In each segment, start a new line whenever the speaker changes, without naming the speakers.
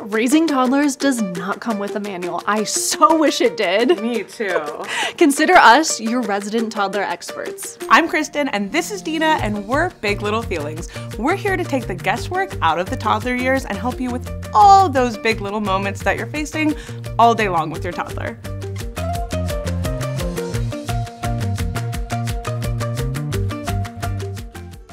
Raising toddlers does not come with a manual. I so wish it did.
Me too.
Consider us your resident toddler experts.
I'm Kristin, and this is Deena, and we're Big Little Feelings. We're here to take the guesswork out of the toddler years and help you with all those big little moments that you're facing all day long with your toddler.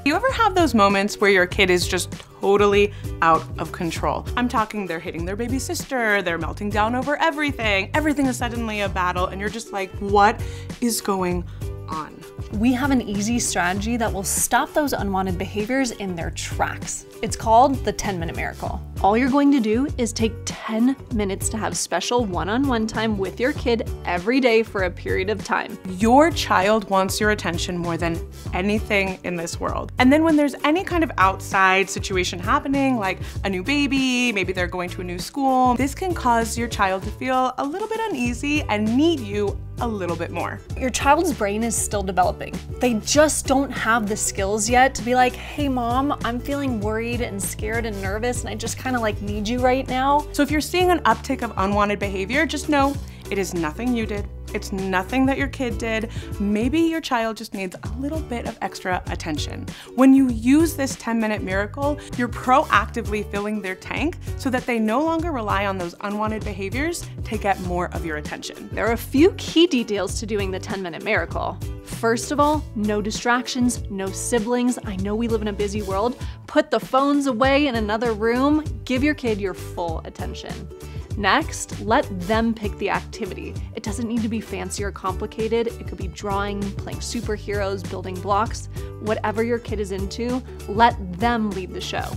Do you ever have those moments where your kid is just totally out of control? I'm talking they're hitting their baby sister, they're melting down over everything, everything is suddenly a battle, and you're just like, what is going on?
We have an easy strategy that will stop those unwanted behaviors in their tracks. It's called the 10 minute miracle. All you're going to do is take 10 minutes to have special one on one time with your kid every day for a period of time.
Your child wants your attention more than anything in this world. And then when there's any kind of outside situation happening, like a new baby, maybe they're going to a new school, this can cause your child to feel a little bit uneasy and need you a little bit more.
Your child's brain is still developing. They just don't have the skills yet to be like, hey mom, I'm feeling worried and scared and nervous and I just kind of like need you right now.
So if you're seeing an uptick of unwanted behavior, just know it is nothing you did. It's nothing that your kid did. Maybe your child just needs a little bit of extra attention. When you use this 10 minute miracle, you're proactively filling their tank so that they no longer rely on those unwanted behaviors to get more of your attention.
There are a few key details to doing the 10 minute miracle. First of all, no distractions, no siblings. I know we live in a busy world. Put the phones away in another room. Give your kid your full attention. Next, let them pick the activity. It doesn't need to be fancy or complicated. It could be drawing, playing superheroes, building blocks, whatever your kid is into, let them lead the show.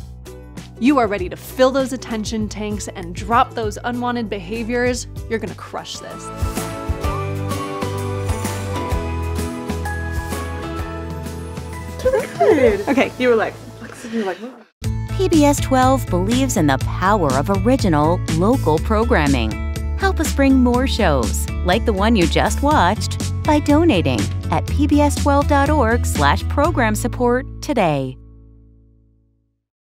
You are ready to fill those attention tanks and drop those unwanted behaviors. You're gonna crush this.
Good. Okay, you were like, you were like,
PBS 12 believes in the power of original, local programming. Help us bring more shows, like the one you just watched, by donating at pbs12.org/slash/program/support today.